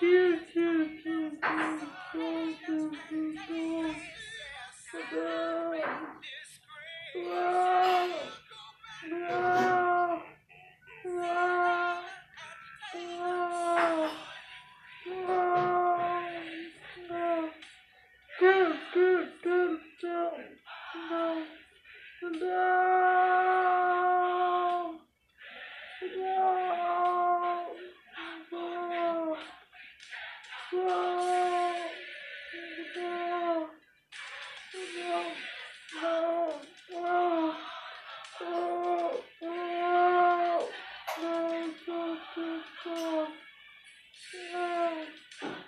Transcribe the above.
Dude, dude, dude. No. 嗯